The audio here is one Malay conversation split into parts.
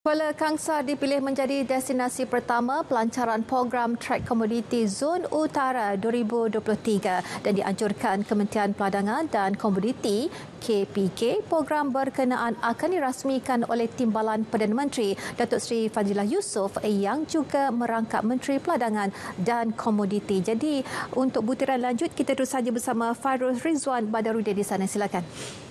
Kuala Kangsar dipilih menjadi destinasi pertama pelancaran program Track Komoditi Zon Utara 2023 dan dianjurkan Kementerian Peladangan dan Komoditi KPK. Program berkenaan akan dirasmikan oleh Timbalan Perdana Menteri Datuk Seri Fadilah Yusof yang juga merangkap Menteri Peladangan dan Komoditi. Jadi untuk butiran lanjut kita terus saja bersama Fairuz Rizwan Badarudin di sana. Silakan.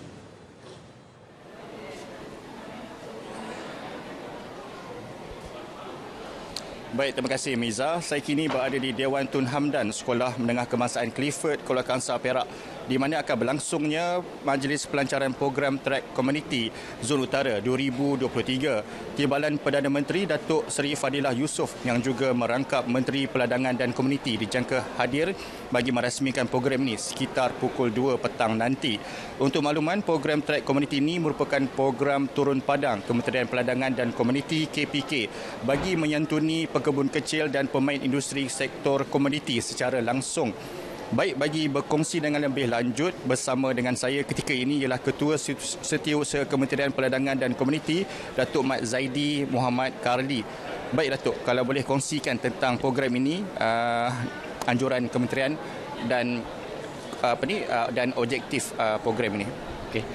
Baik, terima kasih Miza. Saya kini berada di Dewan Tun Hamdan Sekolah Menengah Kemasaan Clifford, Kuala Kangsar, Perak di mana akan berlangsungnya Majlis Pelancaran Program Track Community Zon Utara 2023. Timbalan Perdana Menteri Datuk Seri Fadilah Yusof yang juga merangkap Menteri Peladangan dan Komuniti dijangka hadir bagi merasmikan program ini sekitar pukul 2 petang nanti. Untuk makluman, program Track Community ini merupakan program turun padang Kementerian Peladangan dan Komuniti KPK bagi menyantuni pekebun kecil dan pemain industri sektor komoditi secara langsung Baik bagi berkongsi dengan lebih lanjut bersama dengan saya ketika ini ialah Ketua Setiausaha Kementerian Peladangan dan Komuniti Datuk Mat Zaidi Muhammad Karli. Baik Datuk, kalau boleh kongsikan tentang program ini uh, anjuran kementerian dan uh, apa ni uh, dan objektif uh, program ini. Okey.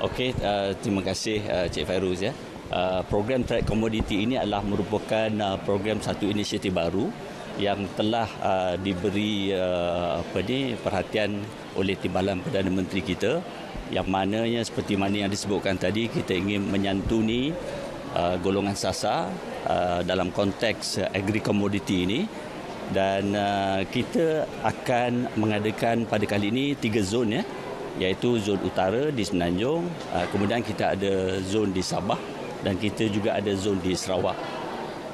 Okey, uh, terima kasih uh, Cik Fairuz ya. Uh, program Track Commodity ini adalah merupakan uh, program satu inisiatif baru yang telah uh, diberi uh, apa ni perhatian oleh Timbalan Perdana Menteri kita. Yang mananya seperti mana yang disebutkan tadi kita ingin menyantuni uh, golongan sasa uh, dalam konteks uh, agri commodity ini. Dan uh, kita akan mengadakan pada kali ini tiga zon ya. Iaitu zon utara di Semenanjung uh, kemudian kita ada zon di Sabah dan kita juga ada zon di Sarawak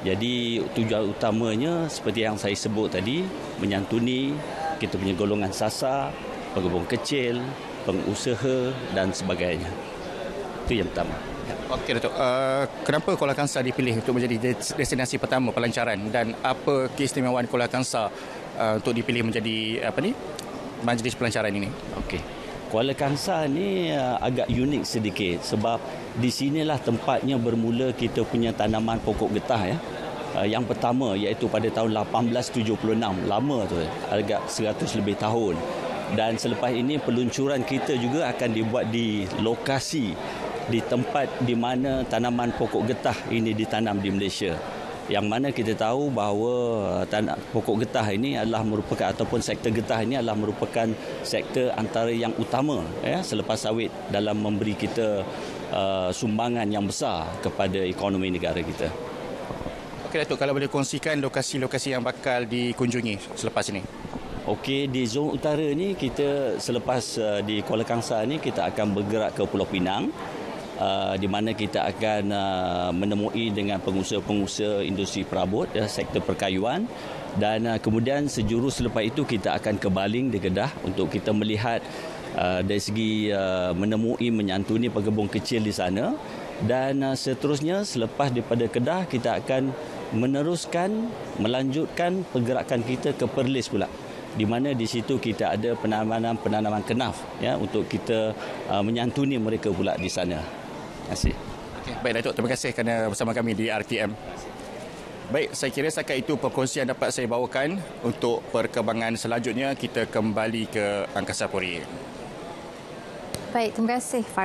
jadi tujuan utamanya seperti yang saya sebut tadi menyantuni kita punya golongan sasa, pengembang kecil, pengusaha dan sebagainya. Itu yang pertama. Okey Datuk, uh, kenapa Kuala Kangsar dipilih untuk menjadi destinasi pertama pelancaran dan apa keistimewaan Kuala Kangsar uh, untuk dipilih menjadi apa ni majlis pelancaran ini? Okey. Kuala Kangsar ni uh, agak unik sedikit sebab di sinilah tempatnya bermula kita punya tanaman pokok getah ya. Uh, yang pertama iaitu pada tahun 1876 lama tu agak 100 lebih tahun. Dan selepas ini peluncuran kita juga akan dibuat di lokasi di tempat di mana tanaman pokok getah ini ditanam di Malaysia. Yang mana kita tahu bahawa tanah pokok getah ini adalah merupakan ataupun sektor getah ini adalah merupakan sektor antara yang utama ya selepas sawit dalam memberi kita uh, sumbangan yang besar kepada ekonomi negara kita. Okey Datuk, kalau boleh kongsikan lokasi-lokasi yang bakal dikunjungi selepas ini. Okey, di zon utara ni kita selepas uh, di Kuala Kangsar ni kita akan bergerak ke Pulau Pinang. Uh, di mana kita akan uh, menemui dengan pengusaha-pengusaha industri perabot ya, sektor perkayuan dan uh, kemudian sejurus selepas itu kita akan ke Baling di Kedah untuk kita melihat uh, dari segi uh, menemui menyantuni pekebun kecil di sana dan uh, seterusnya selepas daripada Kedah kita akan meneruskan melanjutkan pergerakan kita ke Perlis pula di mana di situ kita ada penanaman-penanaman kenaf ya untuk kita uh, menyantuni mereka pula di sana. Terima kasih. Okay, baik Datuk, terima kasih kerana bersama kami di RTM. Baik, saya kira setakat itu perkongsian dapat saya bawakan untuk perkembangan selanjutnya kita kembali ke Angkasa Puri. Baik, terima kasih Farouk.